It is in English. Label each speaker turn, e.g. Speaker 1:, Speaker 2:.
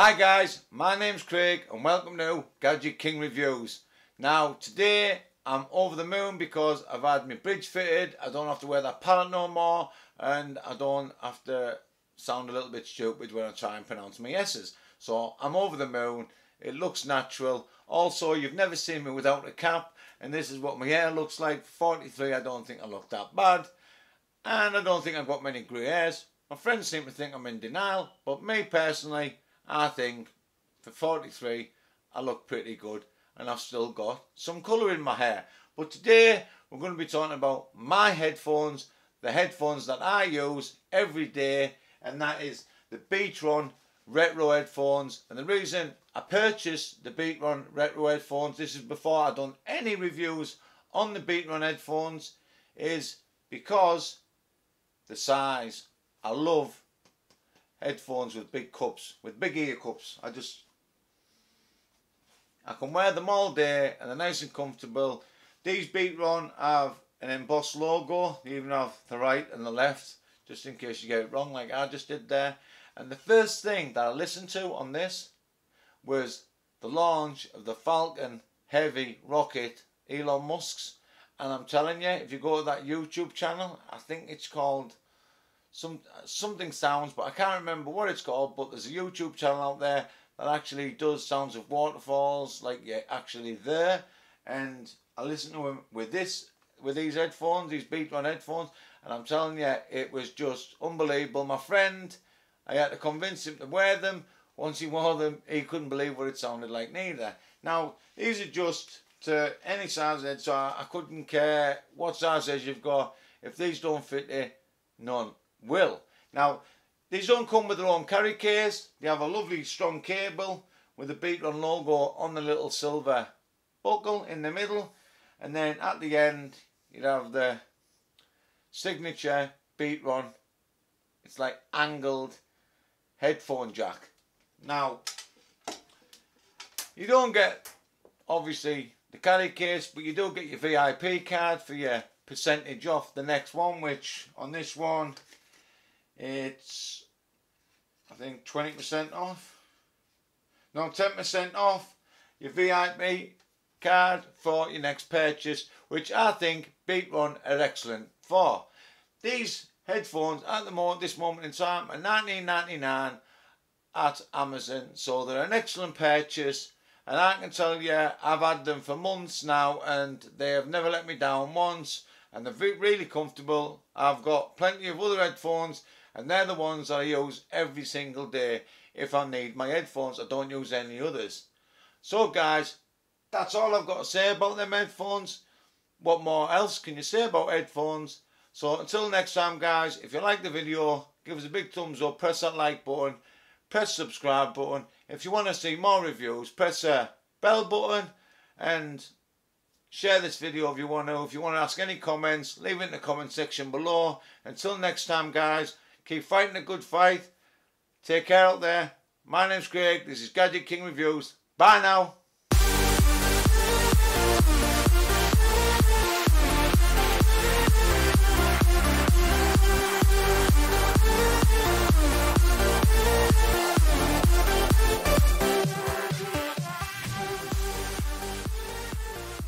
Speaker 1: Hi guys, my name's Craig and welcome to Gadget King Reviews. Now today I'm over the moon because I've had my bridge fitted, I don't have to wear that palate no more and I don't have to sound a little bit stupid when I try and pronounce my S's. So I'm over the moon, it looks natural. Also you've never seen me without a cap and this is what my hair looks like. 43 I don't think I look that bad and I don't think I've got many grey hairs. My friends seem to think I'm in denial but me personally I think for 43 I look pretty good and I've still got some colour in my hair. But today we're going to be talking about my headphones, the headphones that I use every day and that is the Betron retro headphones and the reason I purchased the Betron retro headphones, this is before I've done any reviews on the Betron headphones, is because the size. I love headphones with big cups, with big ear cups. I just, I can wear them all day and they're nice and comfortable. These Betron have an embossed logo, they even have the right and the left, just in case you get it wrong like I just did there. And the first thing that I listened to on this was the launch of the Falcon Heavy rocket, Elon Musk's. And I'm telling you, if you go to that YouTube channel, I think it's called some something sounds, but I can't remember what it's called. But there's a YouTube channel out there that actually does sounds of waterfalls, like you're actually there. And I listened to him with this, with these headphones, these Betron headphones, and I'm telling you, it was just unbelievable. My friend, I had to convince him to wear them. Once he wore them, he couldn't believe what it sounded like neither. Now, these are just to any size head, so I, I couldn't care what size head you've got. If these don't fit you, none will. Now, these don't come with their own carry case. They have a lovely strong cable with the Betron logo on the little silver buckle in the middle. And then at the end, you have the signature Betron. It's like angled headphone jack. Now, you don't get, obviously, the carry case, but you do get your VIP card for your percentage off the next one, which on this one it's I think 20% off. No, 10% off your VIP card for your next purchase, which I think Betron are excellent for. These headphones at the moment, this moment in time, are 19.99 at Amazon, so they're an excellent purchase. And I can tell you, I've had them for months now, and they have never let me down once. And they're really comfortable. I've got plenty of other headphones and they're the ones I use every single day if I need my headphones. I don't use any others. So guys, that's all I've got to say about them headphones. What more else can you say about headphones? So until next time guys, if you like the video, give us a big thumbs up, press that like button, press subscribe button. If you want to see more reviews, press the bell button and share this video if you want to. If you want to ask any comments, leave it in the comment section below. Until next time guys, Keep fighting a good fight. Take care out there. My name's Greg. This is Gadget King Reviews. Bye now.